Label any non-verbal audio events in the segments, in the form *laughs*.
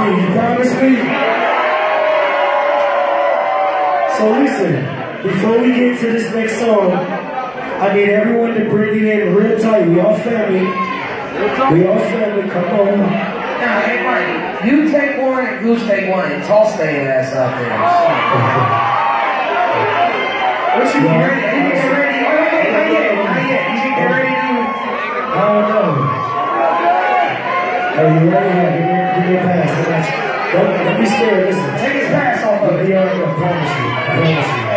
me. You promise me? So listen, before we get to this next song, I need everyone to bring it in real tight. We all family. We all family. Come on. Now, hey, Mark, you take one and Goose take one and toss their ass out there. *laughs* What you get ready? You get ready? Not yet, not yet. You get ready to... I don't know. Are you ready? Give me, a pass. Don't, be scared. Listen. Take his pass off of right. I promise you. I promise you.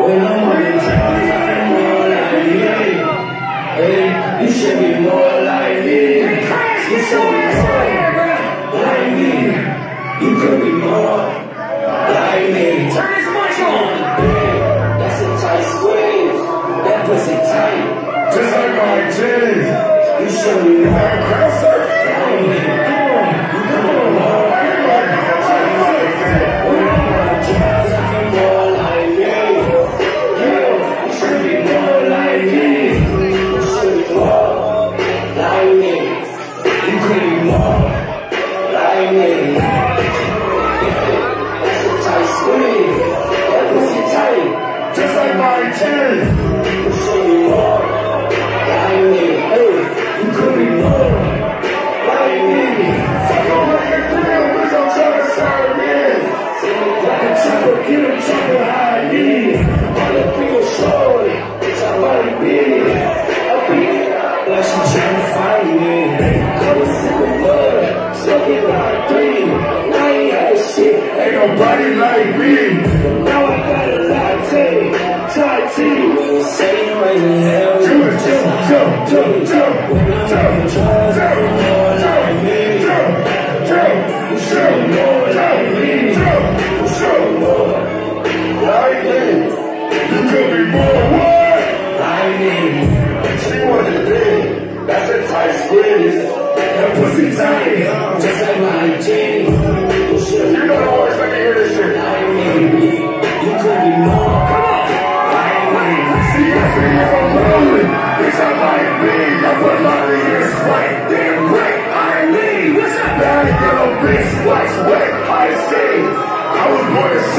When I'm on the I'm more like me. Hey, you should be more like me. You should be more like me. You could be more like me. Turn this mic on. That's a tight squeeze. That pussy tight. Just like my jeans. You should be more like me. That's a tight squeeze. That pussy tight.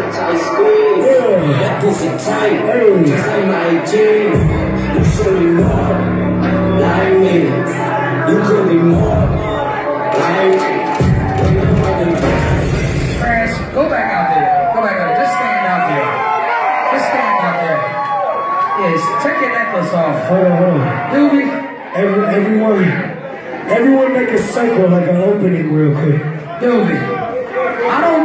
That's a tight squeeze. That pussy tight. Just like my jeans. You should be more like me. You could be more like me. When I'm on the Crash, go back out there. Go back out there. Just stand out there. Just stand out there. Yes, take your necklace off. Hold on, hold on. Doobie, Every, everyone, everyone make a circle like an opening real quick. Don't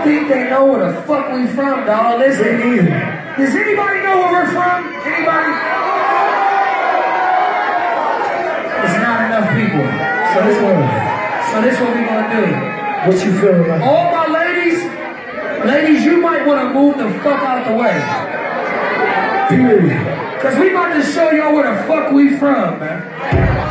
think they know where the fuck we from, dog. Me Listen. neither. Does anybody know where we're from? Anybody? It's not enough people. So this what, so this what we gonna do. What you feeling like? All my ladies, ladies, you might wanna move the fuck out of the way. Period. Cause we about to show y'all where the fuck we from, man.